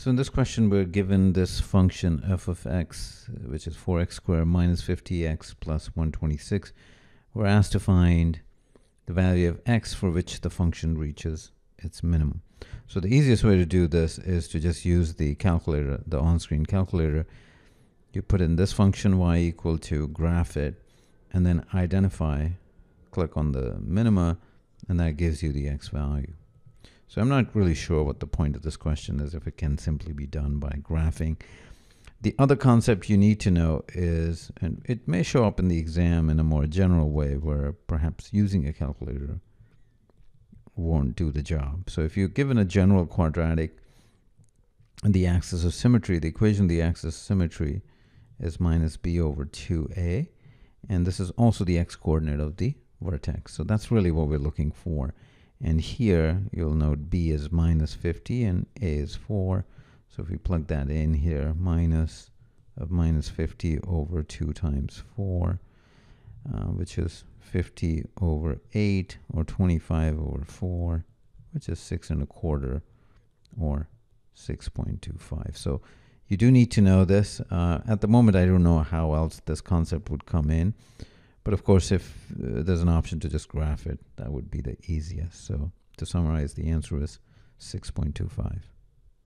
So in this question, we're given this function f of x, which is 4x squared minus 50x plus 126. We're asked to find the value of x for which the function reaches its minimum. So the easiest way to do this is to just use the calculator, the on-screen calculator. You put in this function y equal to graph it, and then identify, click on the minima, and that gives you the x value. So I'm not really sure what the point of this question is, if it can simply be done by graphing. The other concept you need to know is, and it may show up in the exam in a more general way where perhaps using a calculator won't do the job. So if you're given a general quadratic and the axis of symmetry, the equation of the axis of symmetry is minus b over 2a. And this is also the x-coordinate of the vertex. So that's really what we're looking for. And here, you'll note b is minus 50 and a is 4. So if we plug that in here, minus of minus 50 over 2 times 4, uh, which is 50 over 8, or 25 over 4, which is 6 and a quarter, or 6.25. So you do need to know this. Uh, at the moment, I don't know how else this concept would come in. But of course, if uh, there's an option to just graph it, that would be the easiest. So to summarize, the answer is 6.25.